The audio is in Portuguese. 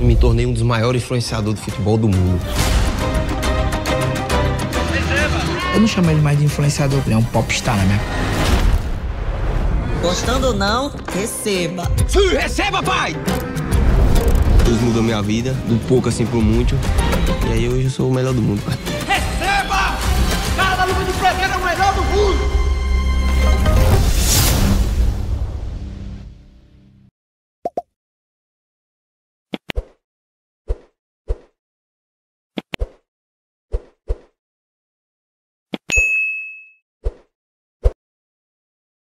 e me tornei um dos maiores influenciadores de futebol do mundo. Eu não chamo ele mais de influenciador, ele é um popstar né? Gostando ou não, receba. Sim, receba, pai! Deus mudou minha vida, do pouco assim pro muito. E aí hoje eu sou o melhor do mundo, pai.